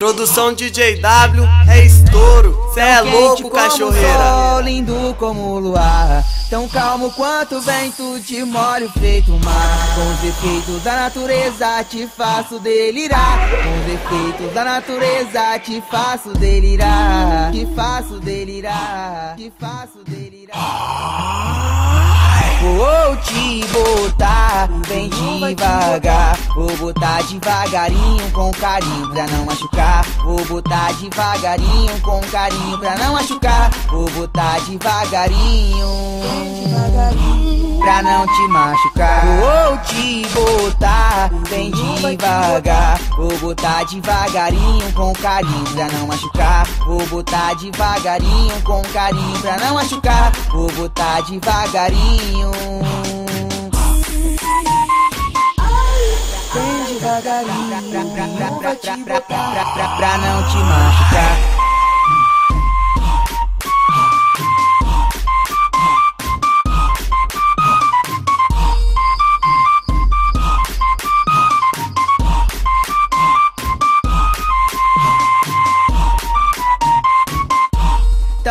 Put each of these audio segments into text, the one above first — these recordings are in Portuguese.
Produção DJ W é estouro, cê é louco, cachorreira. sol, lindo como o luar. Tão calmo quanto vento, te molho feito mar. Com os efeitos da natureza te faço delirar. Com os efeitos da natureza te faço delirar. Te faço delirar, te faço delirar Vou te botar bem devagar. Vou botar devagarinho com carinho pra não machucar. Vou botar devagarinho com carinho pra não machucar. Vou botar devagarinho Pra não te machucar. Vou te botar bem devagar Vou botar devagarinho com carinho pra não machucar. Vou botar devagarinho com carinho pra não machucar. Vou botar devagarinho. Devagarinho. Pra não te machucar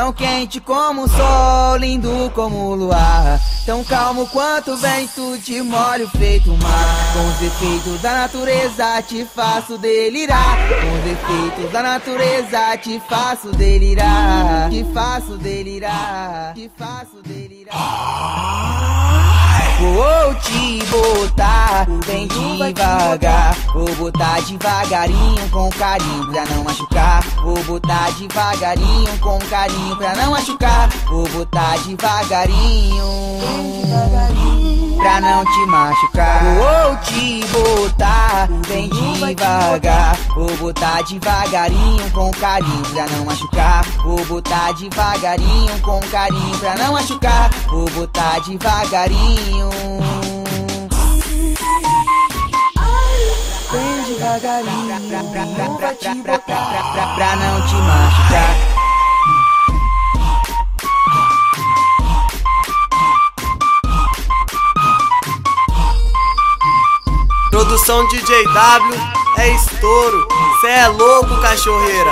Tão quente como o sol, lindo como o luar. Tão calmo quanto o vento, te molho feito mar. Com os efeitos da natureza te faço delirar. Com os efeitos da natureza te faço delirar. Te faço delirar, te faço delirar. Te bem devagar. Vou botar devagarinho com carinho pra não machucar. Vou botar devagarinho com carinho pra não machucar. Vou botar devagarinho Pra não te machucar. Vou te botar bem devagar. Vou botar devagarinho com carinho pra não machucar. Vou botar devagarinho com carinho pra não machucar. Vou botar devagarinho devagarinho te pra, não te machucar Produção DJW é estouro, cê é louco, cachorreira.